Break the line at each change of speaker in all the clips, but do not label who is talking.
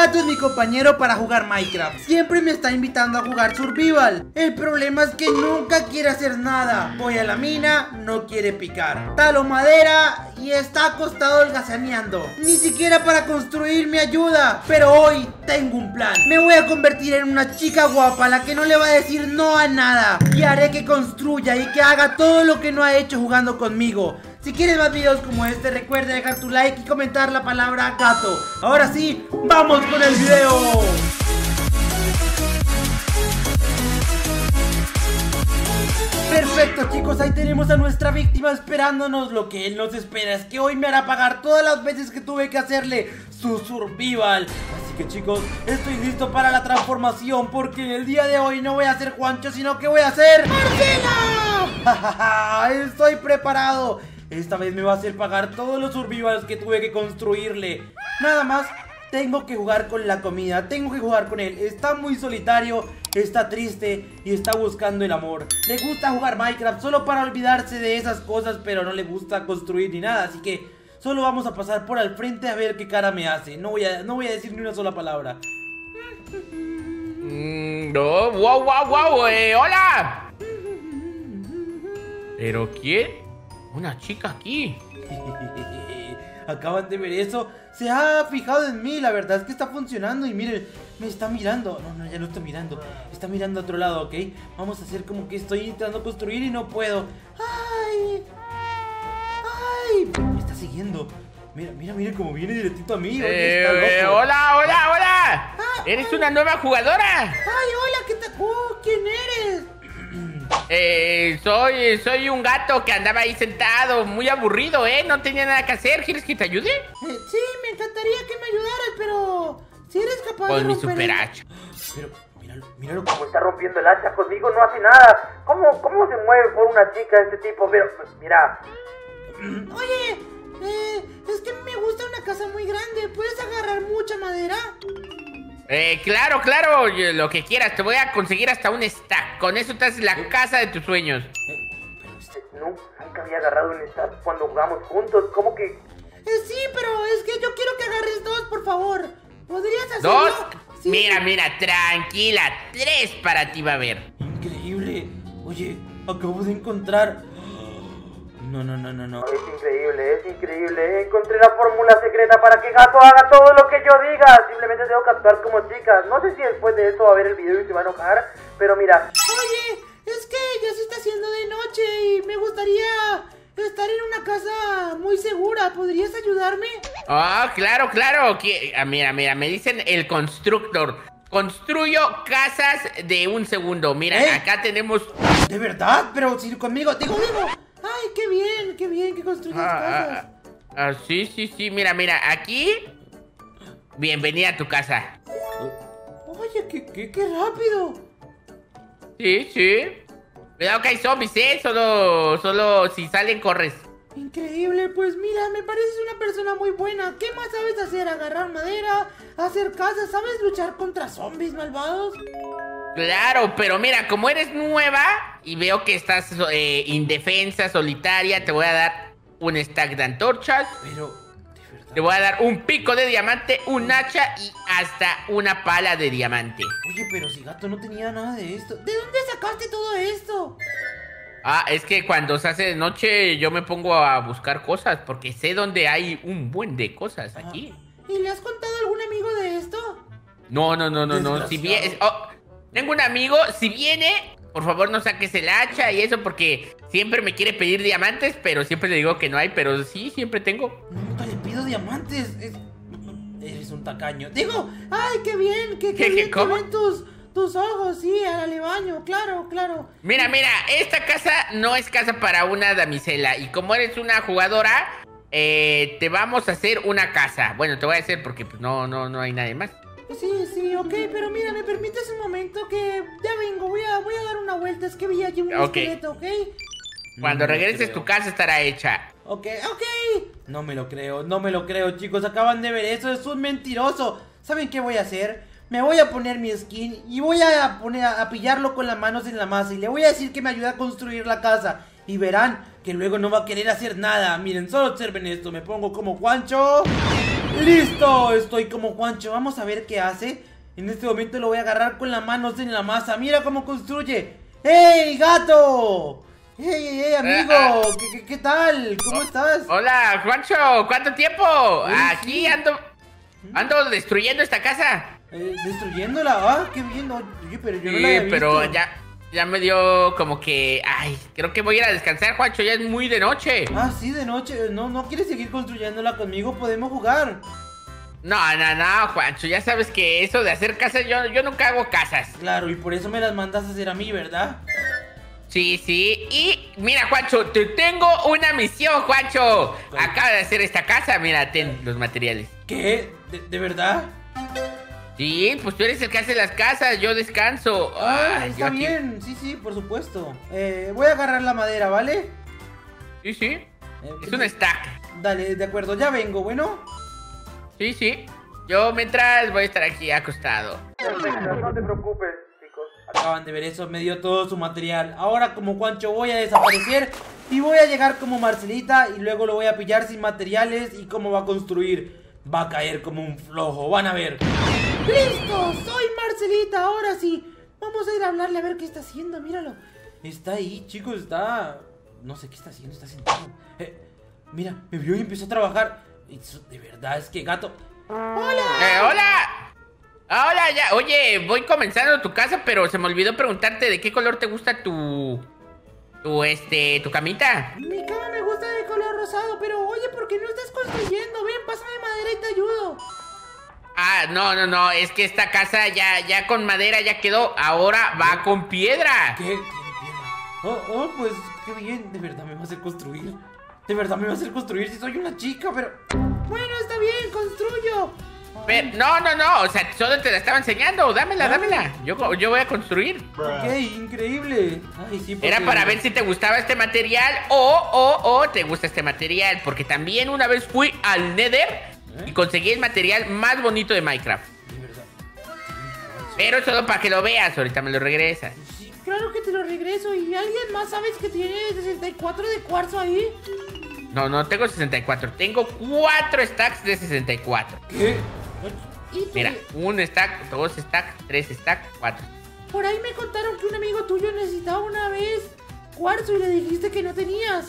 Gato es mi compañero para jugar Minecraft. Siempre me está invitando a jugar Survival. El problema es que nunca quiere hacer nada. Voy a la mina, no quiere picar. Talo madera y está acostado holgazaneando. Ni siquiera para construir me ayuda. Pero hoy tengo un plan. Me voy a convertir en una chica guapa la que no le va a decir no a nada. Y haré que construya y que haga todo lo que no ha hecho jugando conmigo. Si quieres más videos como este, recuerda dejar tu like y comentar la palabra gato. Ahora sí, ¡vamos con el video! Perfecto chicos, ahí tenemos a nuestra víctima esperándonos Lo que él nos espera es que hoy me hará pagar todas las veces que tuve que hacerle su survival Así que chicos, estoy listo para la transformación Porque el día de hoy no voy a ser Juancho, sino que voy a ser ¡Marcela! Estoy preparado esta vez me va a hacer pagar todos los survivals que tuve que construirle. Nada más tengo que jugar con la comida, tengo que jugar con él. Está muy solitario, está triste y está buscando el amor. Le gusta jugar Minecraft solo para olvidarse de esas cosas Pero no le gusta construir ni nada. Así que solo vamos a pasar por al frente a ver qué cara me hace. No voy a, no voy a decir ni una sola palabra.
Mm, No, wow, wow, wow, eh, hola. ¿Pero quién? Una chica aquí.
Acaban de ver eso. Se ha fijado en mí. La verdad es que está funcionando. Y miren, me está mirando. No, no, ya no está mirando. Está mirando a otro lado, ¿ok? Vamos a hacer como que estoy intentando construir y no puedo. ¡Ay! ¡Ay! Me está siguiendo. Mira, mira, mira cómo viene directito a mí.
Eh, hola, hola, hola. Ah, ¿Eres una nueva jugadora?
Ay, hola,
Eh, soy, soy un gato que andaba ahí sentado, muy aburrido, ¿eh? No tenía nada que hacer. ¿Quieres que te ayude? Eh,
sí, me encantaría que me ayudaras, pero si eres capaz
Con
de
mi super hacha.
Pero, míralo, míralo cómo está rompiendo el hacha conmigo, no hace nada. ¿Cómo, cómo se mueve por una chica este tipo? Pero, mira. Oye, eh, es que me gusta una casa muy grande. ¿Puedes agarrar mucha madera?
Eh, claro, claro, lo que quieras. Te voy a conseguir hasta un stack. Con eso te haces la casa de tus sueños.
pero usted nunca había agarrado un stack cuando jugamos juntos. ¿Cómo que...? Eh, sí, pero es que yo quiero que agarres dos, por favor. ¿Podrías hacerlo?
¿Dos? Mira, mira, tranquila. Tres para ti va a haber.
Increíble. Oye, acabo de encontrar no, no, no, no, no. Es increíble, es increíble. Encontré la fórmula secreta para que Gato haga todo lo que yo diga. Simplemente tengo que actuar como chicas. No sé si después de esto va a ver el video y se va a enojar, pero mira. Oye, es que ya se está haciendo de noche y me gustaría estar en una casa muy segura. ¿Podrías ayudarme?
Ah, claro, claro. Ah, mira, mira, me dicen el constructor. Construyo casas de un segundo. Mira, ¿Eh? acá tenemos...
¿De verdad? Pero si conmigo, digo, digo... ¡Ay, qué bien! ¡Qué bien que construyes ah, casas!
Ah, ah, sí, sí, sí. Mira, mira, aquí. Bienvenida a tu casa.
Oye, qué, qué, qué rápido.
Sí, sí. Cuidado que hay zombies, ¿eh? Solo, solo si salen, corres.
Increíble, pues mira, me pareces una persona muy buena. ¿Qué más sabes hacer? Agarrar madera, hacer casas, ¿sabes luchar contra zombies malvados?
Claro, pero mira, como eres nueva y veo que estás eh, indefensa, solitaria, te voy a dar un stack de antorchas.
Pero, de verdad.
Te voy a dar un pico de diamante, un hacha y hasta una pala de diamante.
Oye, pero si gato no tenía nada de esto. ¿De dónde sacaste todo esto?
Ah, es que cuando se hace de noche yo me pongo a buscar cosas porque sé dónde hay un buen de cosas ah, aquí.
¿Y le has contado a algún amigo de esto?
No, no, no, no, no. Si bien, oh, tengo un amigo, si viene, por favor no saques el hacha y eso porque siempre me quiere pedir diamantes, pero siempre le digo que no hay, pero sí, siempre tengo.
Nunca le pido diamantes. Eres un tacaño. Digo, ay, qué bien, qué, qué, bien ¿Cómo? tus, tus ojos, sí, al alebaño, claro, claro.
Mira, mira, esta casa no es casa para una damisela y como eres una jugadora, eh, te vamos a hacer una casa. Bueno, te voy a hacer porque pues, no, no, no hay nadie más.
Sí, sí, ok, pero mira, ¿me permites un momento que ya vengo? Voy a, voy a dar una vuelta, es que vi allí un esqueleto, ¿ok?
Cuando regreses tu casa estará hecha.
Ok, ok. No me lo creo, no me lo creo, chicos. Acaban de ver eso, es un mentiroso. ¿Saben qué voy a hacer? Me voy a poner mi skin y voy a poner a pillarlo con las manos en la masa y le voy a decir que me ayude a construir la casa. Y verán que luego no va a querer hacer nada. Miren, solo observen esto. Me pongo como Juancho. ¡Listo! Estoy como Juancho. Vamos a ver qué hace. En este momento lo voy a agarrar con las manos en la masa. Mira cómo construye. ¡Ey, gato! ¡Ey, ey, ey, amigo!
Ah,
¿Qué, qué, qué tal? ¿Cómo estás?
Hola, Juancho, ¿cuánto tiempo? Aquí ando ando destruyendo esta casa.
Eh, ¿Destruyéndola? ¡Ah, qué bien! Oye, pero yo no la había
pero ya ya me dio como que, ay, creo que voy a ir a descansar, Juancho, ya es muy de noche.
Ah, sí, de noche. ¿No, no quieres seguir construyéndola conmigo? Podemos jugar.
No, no, no, Juancho, ya sabes que eso de hacer casas, yo, yo nunca hago casas.
Claro, y por eso me las mandas a hacer a mí, ¿verdad?
Sí, sí. Y mira, Juancho, te tengo una misión, Juancho. Acaba de hacer esta casa, mira, ten los materiales.
¿Qué? ¿De, de verdad?
Sí, pues tú eres el que hace las casas, yo descanso.
Ah,
Ay, yo
está
aquí-
bien. Sí, sí, por supuesto. Eh, voy a agarrar la madera, ¿vale?
Sí, sí.
Eh,
Es un stack.
Dale, de acuerdo, ya vengo, bueno.
Sí, sí. Yo mientras voy a estar aquí acostado.
No te preocupes, chicos. Acaban de ver eso, me dio todo su material. Ahora como Juancho voy a desaparecer y voy a llegar como Marcelita y luego lo voy a pillar sin materiales y cómo va a construir. Va a caer como un flojo, van a ver. ¡Listo! Soy Marcelita, ahora sí. Vamos a ir a hablarle a ver qué está haciendo, míralo. Está ahí, chicos, está... No sé qué está haciendo, está sentado. Eh, mira, me vio y empezó a trabajar. De verdad, es que gato... ¡Hola!
Eh, hola. Ah, Hola, ya. Oye, voy comenzando tu casa, pero se me olvidó preguntarte de qué color te gusta tu. Tu, este, tu camita.
Mi cama me gusta de color rosado, pero oye, ¿por qué no estás construyendo? Ven, pásame madera y te ayudo.
Ah, no, no, no. Es que esta casa ya, ya con madera ya quedó. Ahora va con piedra.
¿Qué? Tiene piedra. Oh, oh, pues qué bien. De verdad me va a hacer construir. De verdad me va a hacer construir si soy una chica, pero. Bueno, está bien, construyo.
Pero- no, no, no. O sea, solo te la estaba enseñando. Dámela, dámela. Yo, yo voy a construir.
Ok, increíble. Ay, sí, porque-
Era para ver si te gustaba este material o, o, o te gusta este material. Porque también una vez fui al Nether y conseguí el material más bonito de Minecraft. Pero solo para que lo veas, ahorita me lo regresas.
Sí, claro que te lo regreso. ¿Y alguien más sabes que tiene 64 de cuarzo ahí?
No, no tengo 64, tengo 4 stacks de 64.
¿Qué?
Mira, un stack, dos stacks, tres stacks, cuatro.
Por ahí me contaron que un amigo tuyo necesitaba una vez cuarzo y le dijiste que no tenías.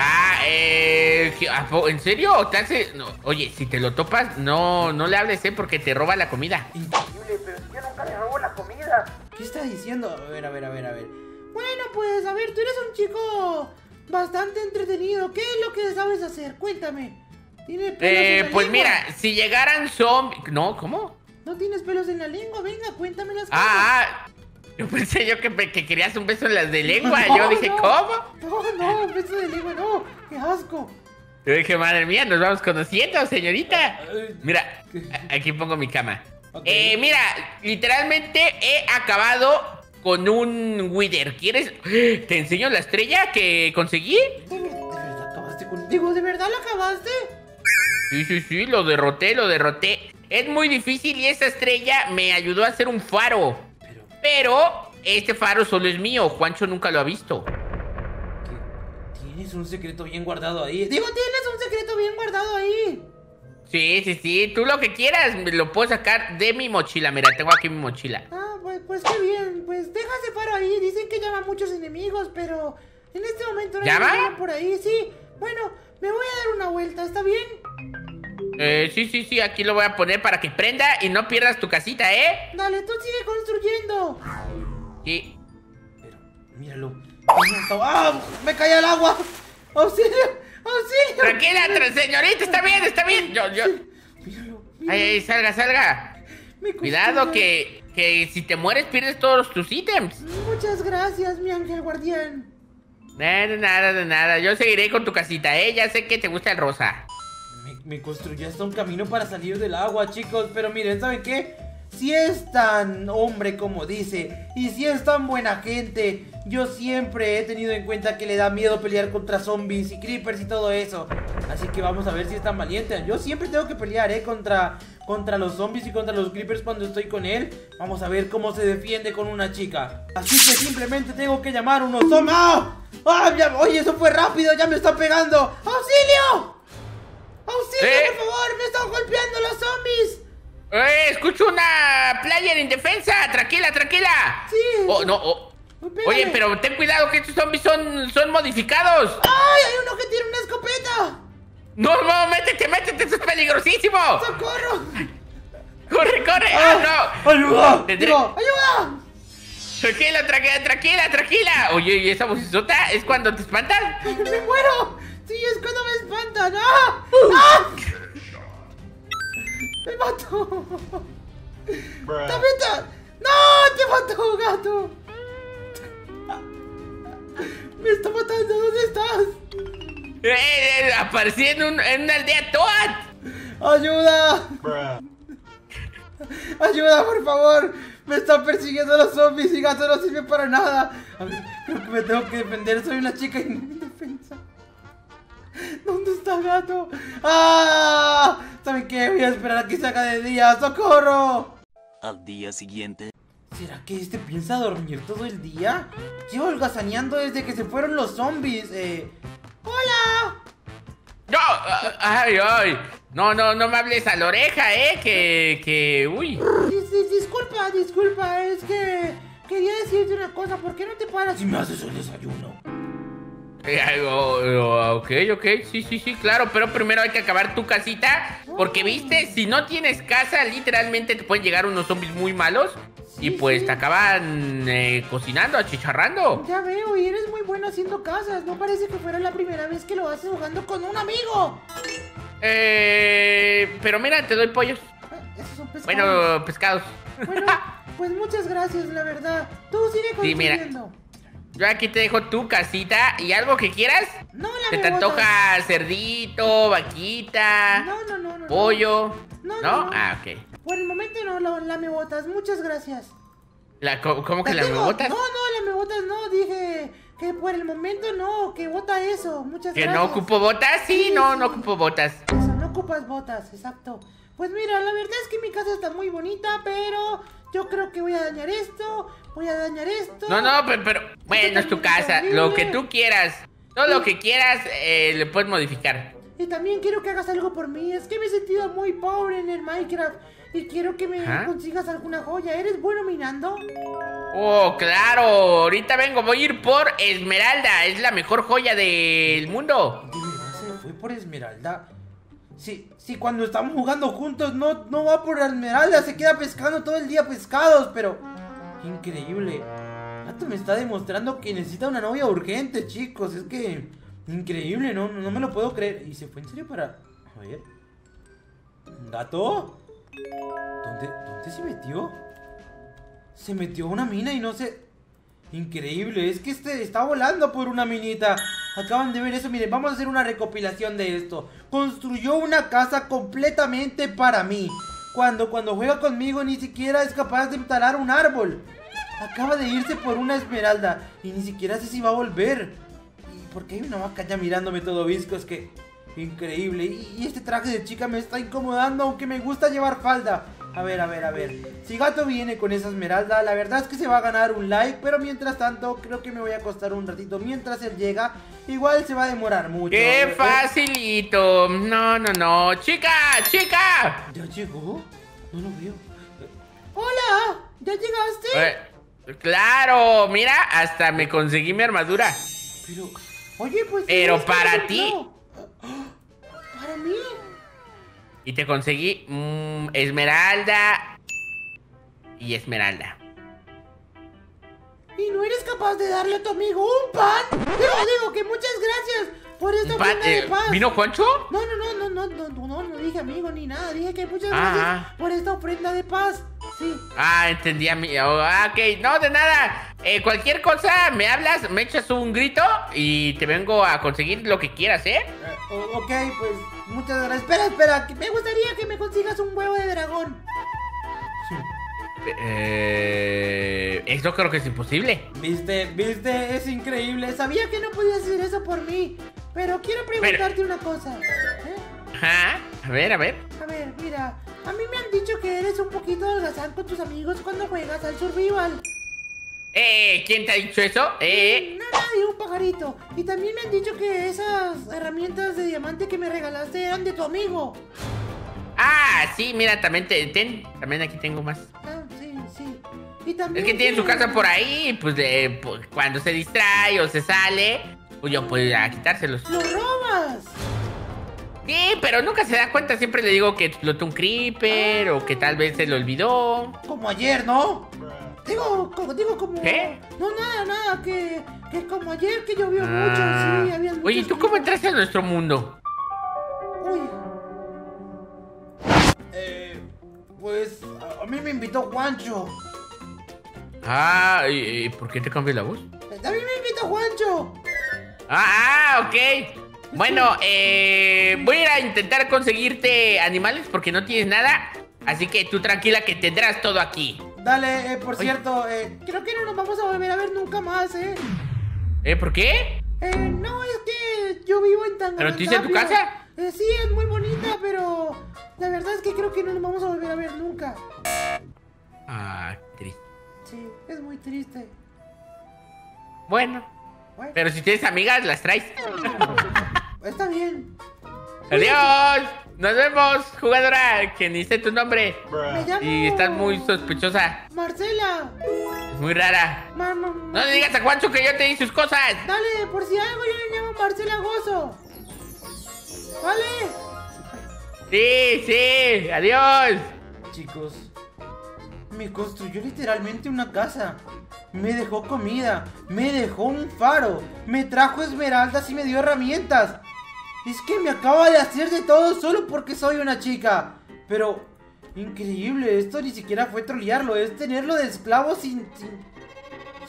Ah, eh, ¿qué- a po- ¿en serio? ¿Te hace- no, oye, si te lo topas, no, no le hables, eh, porque te roba la comida.
Increíble, pero yo nunca le robo la comida. ¿Qué está diciendo? A ver, a ver, a ver, a ver. Bueno, pues, a ver, tú eres un chico bastante entretenido. ¿Qué es lo que sabes hacer? Cuéntame. ¿Tienes pelos en
Eh,
la
pues
lengua?
mira, si llegaran zombies... No, ¿cómo?
¿No tienes pelos en la lengua? Venga, cuéntame las cosas.
Ah, ah, yo pensé yo que, que querías un beso en las de lengua.
No,
yo dije,
no.
¿cómo?
No, no, beso de lengua, no. ¡Qué asco!
Yo dije, madre mía, nos vamos conociendo, señorita. Mira, aquí pongo mi cama.
Ok.
Eh, mira, literalmente he acabado con un Wither. ¿Quieres? ¿Te enseño la estrella que conseguí?
¿De ver- de verdad acabaste con.? Digo, ¿de verdad la acabaste?
Sí, sí, sí, lo derroté, lo derroté. Es muy difícil y esa estrella me ayudó a hacer un faro.
Pero,
este faro solo es mío, Juancho nunca lo ha visto.
Tienes un secreto bien guardado ahí. Digo, tienes un secreto bien guardado ahí.
Sí, sí, sí, tú lo que quieras, me lo puedo sacar de mi mochila. Mira, tengo aquí mi mochila.
Ah, pues, pues qué bien. Pues deja ese faro ahí. Dicen que llama muchos enemigos, pero en este momento no hay ninguno por ahí. Sí, bueno, me voy a dar una vuelta, ¿está bien?
Eh, sí, sí, sí, aquí lo voy a poner para que prenda y no pierdas tu casita, ¿eh?
Dale, tú sigue construyendo.
Sí.
Pero, míralo. ¡Ah! ¡Me caí al agua! ¡Auxilio! ¡Auxilio!
Tranquila, tra- señorita, está bien, está bien. Yo, yo.
Míralo,
Ay,
míralo.
ay, salga, salga.
Me
Cuidado que, que si te mueres pierdes todos tus ítems.
Muchas gracias, mi ángel guardián.
Nada, de nada, de nada. Yo seguiré con tu casita, ¿eh? Ya sé que te gusta el rosa.
Me, me construyó hasta un camino para salir del agua, chicos. Pero miren, ¿saben qué? Si es tan hombre como dice, y si es tan buena gente, yo siempre he tenido en cuenta que le da miedo pelear contra zombies y creepers y todo eso. Así que vamos a ver si es tan valiente. Yo siempre tengo que pelear, ¿eh? Contra, contra los zombies y contra los creepers cuando estoy con él. Vamos a ver cómo se defiende con una chica. Así que simplemente tengo que llamar a unos zombies. ¡Ah! ¡Ah! oye, eso fue rápido, ya me está pegando. ¡Auxilio! ¡Auxilio! ¡Auxilio, por favor! ¡Me están golpeando los zombies!
¡Eh! Escucho una player indefensa. Tranquila, tranquila.
Sí.
Oh, no, oh.
Pégale.
Oye, pero ten cuidado que estos zombies son, son modificados.
¡Ay! Hay uno que tiene una escopeta.
No, no, métete, métete, eso es peligrosísimo.
¡Socorro!
Corre, corre. Ah, no.
¡Ayuda!
Tendré-
Digo, ¡Ayuda!
Tranquila, tranquila, tranquila, tranquila. Oye, ¿y esa vocesota es cuando te espantan?
¡Me muero! Sí, es cuando me espantan. ¡Ah! ¡Ah! ¡Tapita! ¡No! ¡Te mató, gato! ¡Me está matando! ¿Dónde estás?
Eh, eh, aparecí en, un- en una aldea Toad.
¡Ayuda! ¡Ayuda, por favor! ¡Me están persiguiendo los zombies y gato no sirve para nada! A ver, creo que me tengo que defender. Soy una chica indefensa. ¿Dónde está gato? ¡Ah! ¿Saben qué? Voy a esperar a que se haga de día. ¡Socorro!
Al día siguiente.
¿Será que este piensa dormir todo el día? Llevo holgazaneando desde que se fueron los zombies. Eh... ¡Hola!
No, ay, ay. No, no, no me hables a la oreja, eh. Que, que, uy.
Dis- dis- disculpa, disculpa, es que quería decirte una cosa, ¿por qué no te paras y me haces el desayuno?
Eh, oh, ok, ok, sí, sí, sí, claro, pero primero hay que acabar tu casita, porque viste, si no tienes casa, literalmente te pueden llegar unos zombies muy malos y pues te acaban eh, cocinando, achicharrando.
Ya veo, y eres muy bueno haciendo casas, no parece que fuera la primera vez que lo haces jugando con un amigo.
Eh, pero mira, te doy pollos.
Eh, Esos son pescados.
Bueno, pescados.
Bueno, pues muchas gracias, la verdad. Tú sigue
Sí, mira. Yo aquí te dejo tu casita y algo que quieras.
No, la
¿Se
me
te
botas.
antoja cerdito, vaquita,
No, no, no, no.
pollo?
No,
¿No?
no.
Ah, ok.
Por el momento no, la, la me botas, muchas gracias.
La, ¿Cómo que la me botas?
No, no, la me botas no, dije que por el momento no, que bota eso, muchas
¿Que
gracias.
no ocupo botas? Sí,
Sí,
no,
sí.
no ocupo botas.
Eso, no ocupas botas, exacto. Pues mira, la verdad es que mi casa está muy bonita, pero yo creo que voy a dañar esto, voy a dañar esto.
No, no, pero, pero bueno, es tu casa. Lo que tú quieras. Todo lo que quieras eh, le puedes modificar.
Y también quiero que hagas algo por mí, es que me he sentido muy pobre en el Minecraft y quiero que me
¿Ah?
consigas alguna joya. ¿Eres bueno minando?
Oh, claro. Ahorita vengo, voy a ir por Esmeralda. Es la mejor joya del mundo.
¿De verdad se fue por Esmeralda? Sí, sí, cuando estamos jugando juntos no, no va por Esmeralda, se queda pescando todo el día pescados, pero... Increíble. Gato me está demostrando que necesita una novia urgente, chicos. Es que... Increíble, no, no me lo puedo creer. ¿Y se fue en serio para...? A ver... ¿Gato? ¿Dónde, dónde se metió? Se metió a una mina y no se... Increíble, es que este está volando por una minita. Acaban de ver eso, miren, vamos a hacer una recopilación de esto. Construyó una casa completamente para mí. Cuando, cuando juega conmigo ni siquiera es capaz de talar un árbol. Acaba de irse por una esmeralda y ni siquiera sé si va a volver. ¿Y por qué hay una vaca ya mirándome todo visco? Es que... Increíble. Y, y este traje de chica me está incomodando aunque me gusta llevar falda. A ver, a ver, a ver. Si Gato viene con esa esmeralda, la verdad es que se va a ganar un like. Pero mientras tanto, creo que me voy a acostar un ratito mientras él llega. Igual se va a demorar mucho.
¡Qué
Eh,
facilito! No, no, no. ¡Chica! ¡Chica!
¿Ya llegó? No lo veo. ¡Hola! ¿Ya llegaste?
Eh, claro, mira, hasta me conseguí mi armadura.
Pero, oye, pues.
Pero
¿eres
para ti.
¿Para mí?
Y te conseguí mmm, Esmeralda y Esmeralda.
¿Y no eres capaz de darle a tu amigo un pan? Pero digo que muchas gracias por esta ofrenda de
eh,
paz.
¿Vino Juancho?
No, no, no, no, no, no, no, no, dije amigo ni nada. Dije que muchas
ah,
gracias
ah.
por esta ofrenda de paz. Sí.
Ah, entendí, amigo. Oh, ah, ok, no, de nada. Eh, cualquier cosa, me hablas, me echas un grito y te vengo a conseguir lo que quieras, ¿eh?
eh ok, pues muchas gracias. Espera, espera, que me gustaría que me consigas un huevo de dragón.
Eh, eso creo que es imposible.
Viste, viste, es increíble. Sabía que no podías hacer eso por mí. Pero quiero preguntarte una cosa. ¿eh?
Ajá. A ver, a ver.
A ver, mira, a mí me han dicho que eres un poquito holgazán con tus amigos cuando juegas al survival.
Eh, ¿quién te ha dicho eso? Eh,
No, no, y un pajarito. Y también me han dicho que esas herramientas de diamante que me regalaste eran de tu amigo.
Ah, sí, mira, también te, ten, también aquí tengo más.
Ah, sí, sí. Y también
Es que tiene su casa por ahí, pues, de, pues, cuando se distrae o se sale, pues yo puedo ir a quitárselos.
¡Lo robas!
Sí, pero nunca se da cuenta, siempre le digo que explotó un creeper o que tal vez se le olvidó.
Como ayer, ¿no? Digo, como, digo como...
¿Qué?
No, nada, nada, que, que como ayer que llovió
Ah.
mucho, sí, había
Oye, ¿y ¿tú cómo entraste a nuestro mundo?
Uy. Eh, pues a, mí me invitó Juancho.
Ah, ¿y, y por qué te cambias la voz?
A mí me invitó Juancho.
Ah, ah, ok. Bueno, eh, voy a ir a intentar conseguirte animales porque no tienes nada. Así que tú tranquila que tendrás todo aquí.
Dale, eh, por
Oye.
cierto, eh, creo que no nos vamos a volver a ver nunca más, ¿eh?
¿Eh? ¿Por qué?
Eh, no, es que yo vivo en Tangamandapio.
¿Pero tú dices tu casa?
Eh, sí, es muy bonita, pero la verdad es que creo que no nos vamos a volver a ver nunca.
Ah, triste.
Sí, es muy triste.
Bueno,
Bueno,
pero si tienes amigas, las traes.
está bien.
Adiós. Nos vemos, jugadora. Que ni sé tu nombre.
Me llamo...
Y estás muy sospechosa.
Marcela.
Es muy rara.
Ma- ma-
No le digas a Juancho que yo te di sus cosas.
Dale, por si algo yo le llamo Marcela Gozo. Vale.
Sí, sí. Adiós.
Chicos, me construyó literalmente una casa. Me dejó comida, me dejó un faro, me trajo esmeraldas y me dio herramientas. Es que me acaba de hacer de todo solo porque soy una chica. Pero, increíble, esto ni siquiera fue trolearlo, es tenerlo de esclavo sin, sin,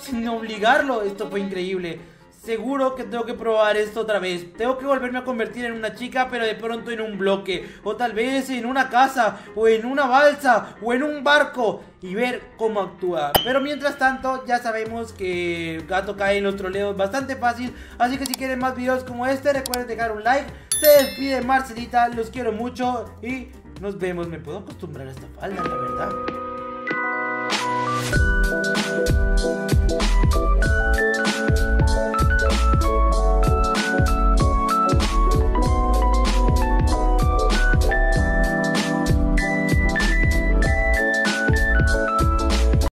sin obligarlo. Esto fue increíble. Seguro que tengo que probar esto otra vez. Tengo que volverme a convertir en una chica, pero de pronto en un bloque. O tal vez en una casa, o en una balsa, o en un barco. Y ver cómo actúa. Pero mientras tanto, ya sabemos que Gato cae en los troleos bastante fácil. Así que si quieren más videos como este, recuerden dejar un like. Se despide Marcelita, los quiero mucho. Y nos vemos. Me puedo acostumbrar a esta falda, la verdad.